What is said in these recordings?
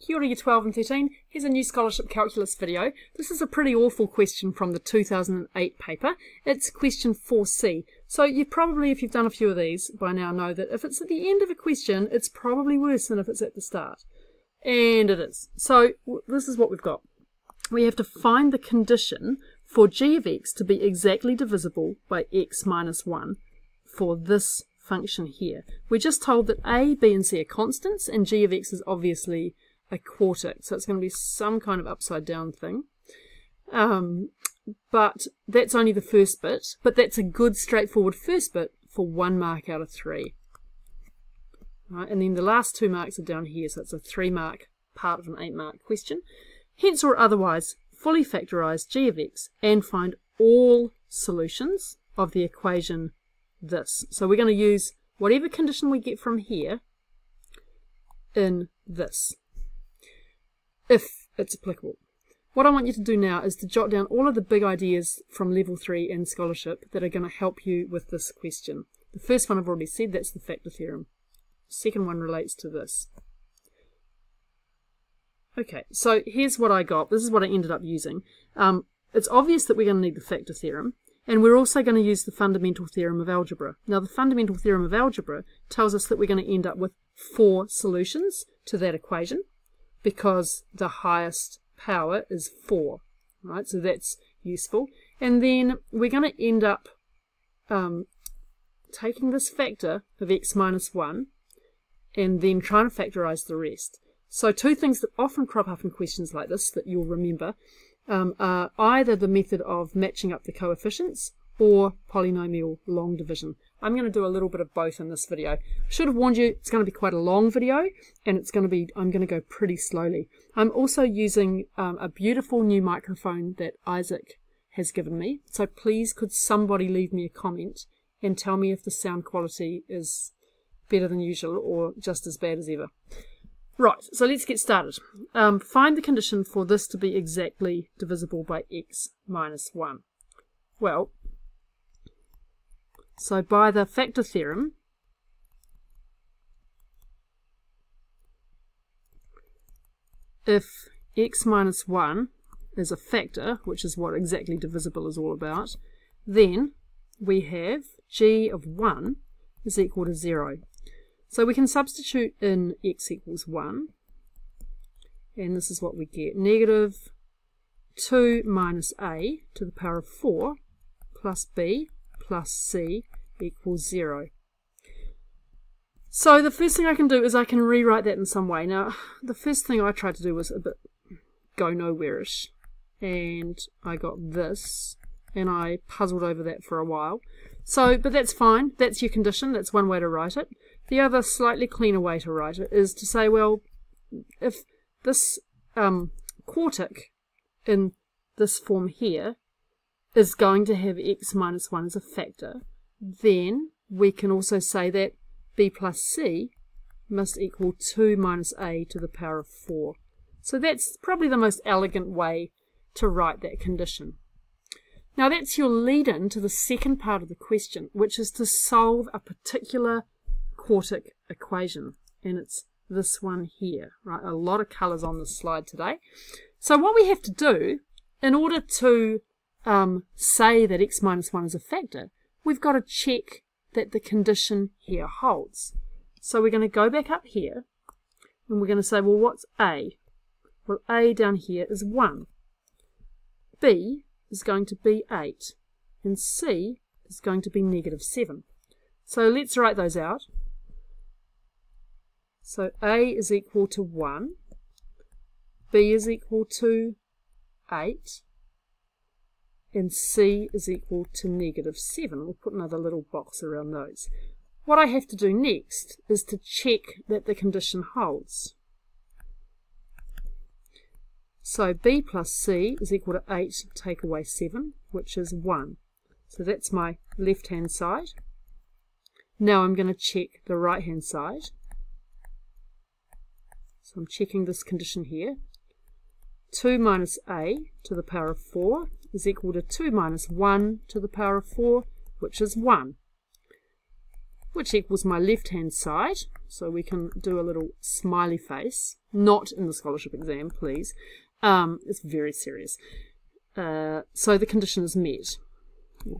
Kia ora Year 12 and 13, here's a new scholarship calculus video. This is a pretty awful question from the 2008 paper. It's question 4c. So you probably, if you've done a few of these by now, know that if it's at the end of a question, it's probably worse than if it's at the start. And it is. So this is what we've got. We have to find the condition for g of x to be exactly divisible by x minus 1 for this function here. We're just told that a, b and c are constants and g of x is obviously a quartic. So it's going to be some kind of upside down thing. Um, but that's only the first bit. But that's a good straightforward first bit for one mark out of three. Right, and then the last two marks are down here. So it's a three mark part of an eight mark question. Hence or otherwise, fully factorize g of x and find all solutions of the equation this. So we're going to use whatever condition we get from here in this if it's applicable. What I want you to do now is to jot down all of the big ideas from level 3 and scholarship that are going to help you with this question. The first one I've already said, that's the factor theorem. The second one relates to this. Okay, so here's what I got. This is what I ended up using. Um, it's obvious that we're going to need the factor theorem, and we're also going to use the fundamental theorem of algebra. Now, the fundamental theorem of algebra tells us that we're going to end up with four solutions to that equation because the highest power is 4. Right, so that's useful. And then we're going to end up um, taking this factor of x minus 1 and then trying to factorize the rest. So two things that often crop up in questions like this that you'll remember um, are either the method of matching up the coefficients or polynomial long division. I'm going to do a little bit of both in this video. I should have warned you it's going to be quite a long video and it's going to be I'm going to go pretty slowly. I'm also using um, a beautiful new microphone that Isaac has given me. So please could somebody leave me a comment and tell me if the sound quality is better than usual or just as bad as ever. Right, so let's get started. Um, find the condition for this to be exactly divisible by x minus 1. Well, so by the factor theorem, if x minus 1 is a factor, which is what exactly divisible is all about, then we have g of 1 is equal to 0. So we can substitute in x equals 1, and this is what we get. Negative 2 minus a to the power of 4 plus b plus c equals 0. So the first thing I can do is I can rewrite that in some way. Now, the first thing I tried to do was a bit go nowhere-ish. And I got this, and I puzzled over that for a while. So, but that's fine. That's your condition. That's one way to write it. The other slightly cleaner way to write it is to say, well, if this um, quartic in this form here is going to have x minus 1 as a factor, then we can also say that b plus c must equal 2 minus a to the power of 4. So that's probably the most elegant way to write that condition. Now that's your lead-in to the second part of the question, which is to solve a particular quartic equation. And it's this one here, right? A lot of colours on this slide today. So what we have to do in order to um, say that x minus 1 is a factor, we've got to check that the condition here holds. So we're going to go back up here and we're going to say, well, what's A? Well, A down here is 1. B is going to be 8. And C is going to be negative 7. So let's write those out. So A is equal to 1. B is equal to 8 and c is equal to negative 7. We'll put another little box around those. What I have to do next is to check that the condition holds. So b plus c is equal to 8 take away 7, which is 1. So that's my left-hand side. Now I'm going to check the right-hand side. So I'm checking this condition here. 2 minus a to the power of 4 is equal to 2 minus 1 to the power of 4, which is 1, which equals my left-hand side. So we can do a little smiley face. Not in the scholarship exam, please. Um, it's very serious. Uh, so the condition is met.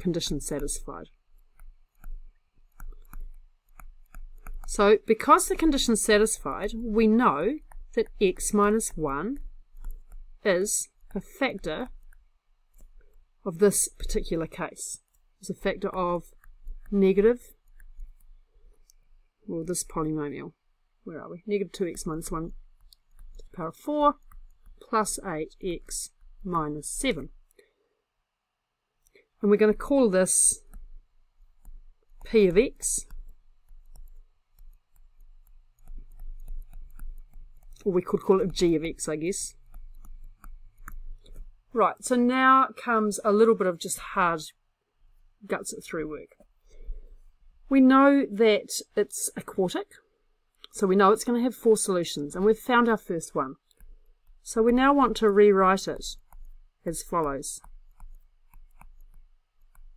Condition satisfied. So because the condition is satisfied, we know that x minus 1 is a factor of this particular case. is a factor of negative, well, this polynomial. Where are we? Negative 2x minus 1 to the power of 4 plus 8x minus 7. And we're going to call this p of x or we could call it g of x, I guess. Right, so now comes a little bit of just hard guts it through work. We know that it's a quartic, so we know it's going to have four solutions, and we've found our first one. So we now want to rewrite it as follows.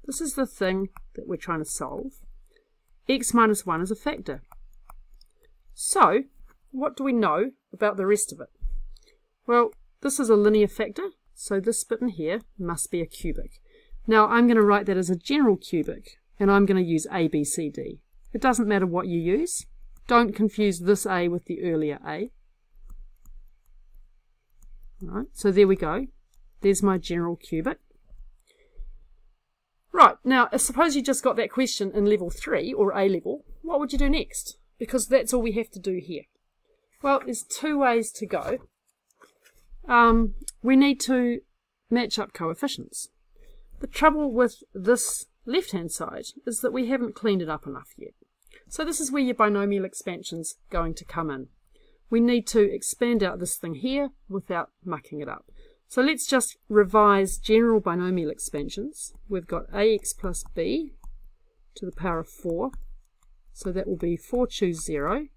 This is the thing that we're trying to solve. x minus 1 is a factor. So, what do we know about the rest of it? Well, this is a linear factor, so this bit in here must be a cubic. Now I'm going to write that as a general cubic, and I'm going to use A, B, C, D. It doesn't matter what you use. Don't confuse this A with the earlier A. Right, so there we go. There's my general cubic. Right, now suppose you just got that question in level 3 or A level, what would you do next? Because that's all we have to do here. Well, there's two ways to go. Um, we need to match up coefficients. The trouble with this left-hand side is that we haven't cleaned it up enough yet. So this is where your binomial expansion's going to come in. We need to expand out this thing here without mucking it up. So let's just revise general binomial expansions. We've got ax plus b to the power of 4. So that will be 4 choose 0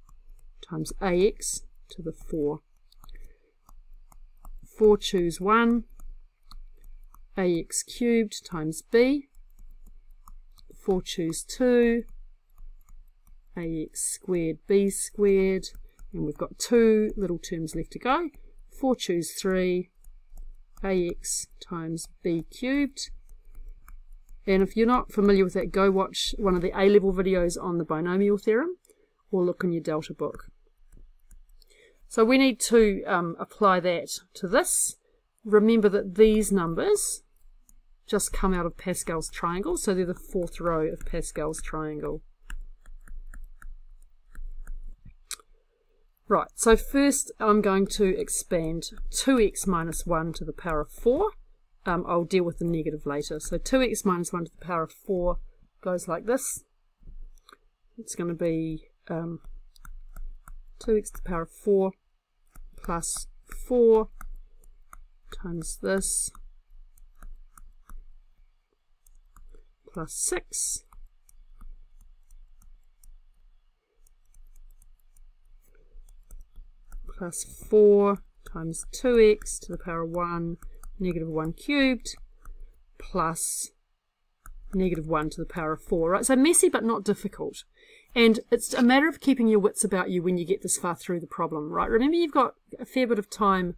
times ax to the 4. 4 choose 1, ax cubed times b. 4 choose 2, ax squared b squared. And we've got two little terms left to go. 4 choose 3, ax times b cubed. And if you're not familiar with that, go watch one of the A-level videos on the binomial theorem or look in your Delta book. So we need to um, apply that to this. Remember that these numbers just come out of Pascal's triangle, so they're the fourth row of Pascal's triangle. Right, so first I'm going to expand 2x minus 1 to the power of 4. Um, I'll deal with the negative later. So 2x minus 1 to the power of 4 goes like this. It's going to be um, 2x to the power of 4 plus 4 times this plus 6 plus 4 times 2x to the power of 1 negative 1 cubed plus negative 1 to the power of 4. Right, so messy but not difficult. And it's a matter of keeping your wits about you when you get this far through the problem, right? Remember, you've got a fair bit of time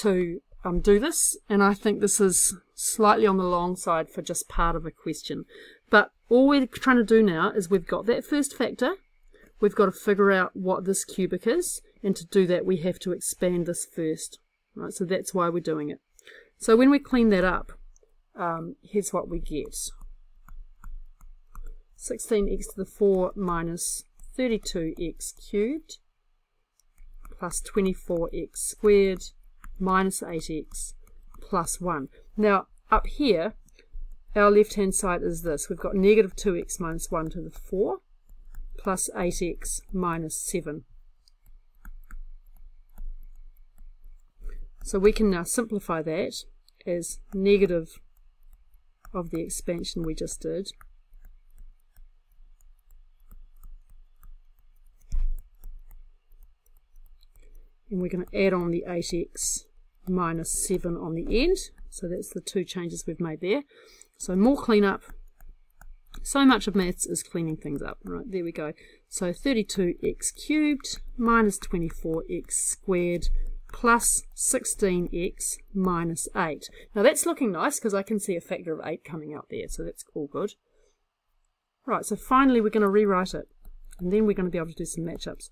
to um, do this, and I think this is slightly on the long side for just part of a question. But all we're trying to do now is we've got that first factor, we've got to figure out what this cubic is, and to do that we have to expand this first, right? So that's why we're doing it. So when we clean that up, um, here's what we get. 16x to the 4 minus 32x cubed plus 24x squared minus 8x plus 1. Now, up here, our left-hand side is this. We've got negative 2x minus 1 to the 4 plus 8x minus 7. So we can now simplify that as negative of the expansion we just did and we're going to add on the 8x minus 7 on the end. So that's the two changes we've made there. So more cleanup. So much of maths is cleaning things up. Right, there we go. So 32x cubed minus 24x squared plus 16x minus 8. Now that's looking nice because I can see a factor of 8 coming out there, so that's all good. Right, so finally we're going to rewrite it, and then we're going to be able to do some matchups.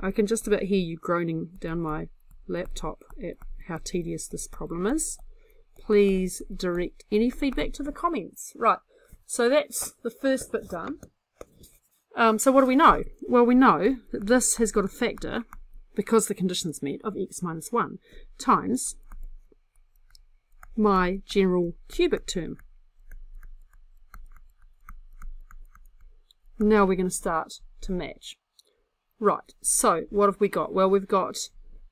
I can just about hear you groaning down my laptop at how tedious this problem is. Please direct any feedback to the comments. Right, so that's the first bit done. Um, so what do we know? Well, we know that this has got a factor, because the condition's met, of x minus 1 times my general cubic term. Now we're going to start to match. Right, so what have we got? Well, we've got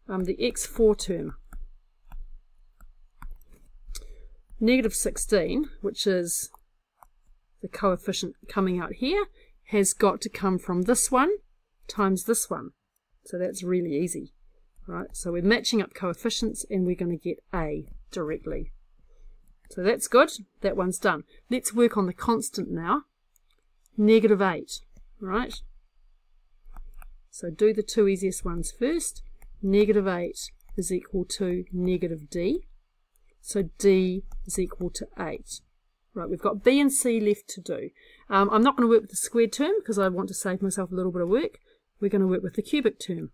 um, the x4 term. Negative 16, which is the coefficient coming out here, has got to come from this one times this one. So that's really easy. Right, so we're matching up coefficients and we're going to get A directly. So that's good. That one's done. Let's work on the constant now. Negative 8, right? So do the two easiest ones first. Negative 8 is equal to negative D. So D is equal to 8. Right, we've got B and C left to do. Um, I'm not going to work with the squared term because I want to save myself a little bit of work. We're going to work with the cubic term.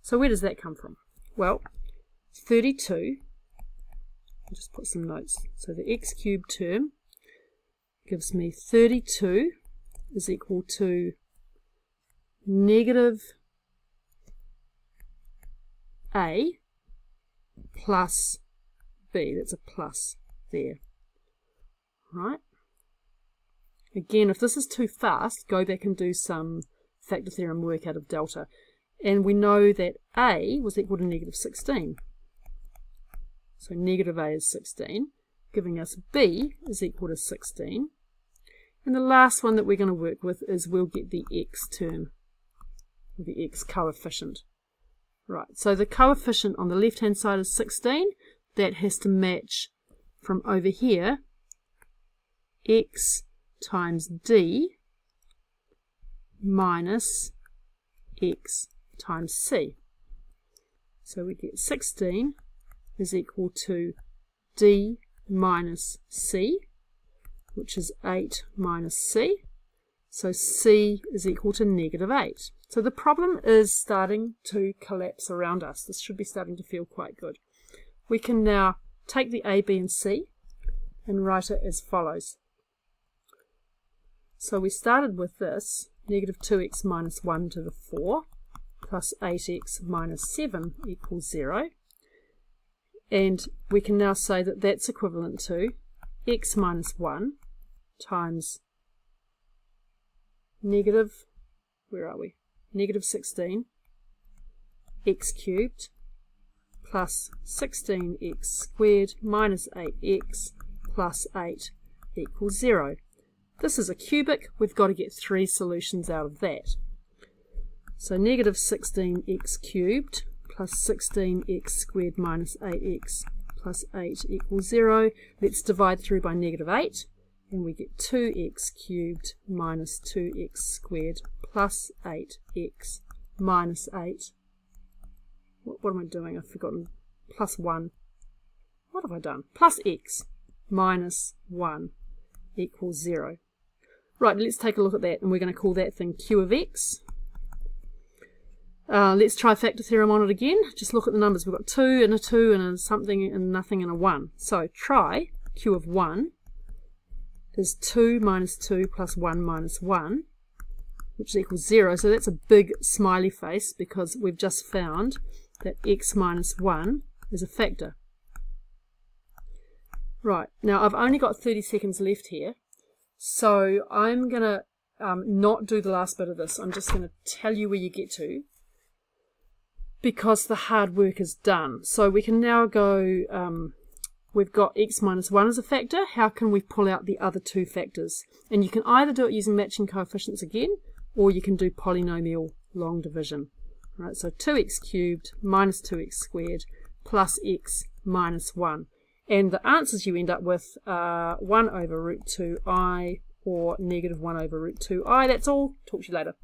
So where does that come from? Well, 32, I'll just put some notes. So the x cubed term gives me 32 is equal to negative a plus b. That's a plus there right? Again, if this is too fast, go back and do some factor theorem work out of delta. And we know that a was equal to negative 16. So negative a is 16, giving us b is equal to 16. And the last one that we're going to work with is we'll get the x term, the x coefficient. Right, so the coefficient on the left-hand side is 16. That has to match from over here x times d minus x times c. So we get 16 is equal to d minus c, which is 8 minus c. So c is equal to negative 8. So the problem is starting to collapse around us. This should be starting to feel quite good. We can now take the a, b and c and write it as follows. So we started with this, negative 2x minus 1 to the 4 plus 8x minus 7 equals 0. And we can now say that that's equivalent to x minus 1 times negative, where are we? Negative 16 x cubed plus 16x squared minus 8x plus 8 equals 0. This is a cubic, we've got to get three solutions out of that. So negative 16x cubed plus 16x squared minus 8x plus 8 equals 0. Let's divide through by negative 8 and we get 2x cubed minus 2x squared plus 8x minus 8. What, what am I doing? I've forgotten. Plus 1. What have I done? Plus x minus 1 equals 0. Right, let's take a look at that, and we're going to call that thing q of x. Uh, let's try factor theorem on it again. Just look at the numbers. We've got 2 and a 2 and a something and nothing and a 1. So try q of 1 is 2 minus 2 plus 1 minus 1, which equals 0. So that's a big smiley face because we've just found that x minus 1 is a factor. Right, now I've only got 30 seconds left here. So I'm going to um, not do the last bit of this. I'm just going to tell you where you get to because the hard work is done. So we can now go, um, we've got x minus 1 as a factor. How can we pull out the other two factors? And you can either do it using matching coefficients again, or you can do polynomial long division. Right, so 2x cubed minus 2x squared plus x minus 1. And the answers you end up with are 1 over root 2i or negative 1 over root 2i. That's all. Talk to you later.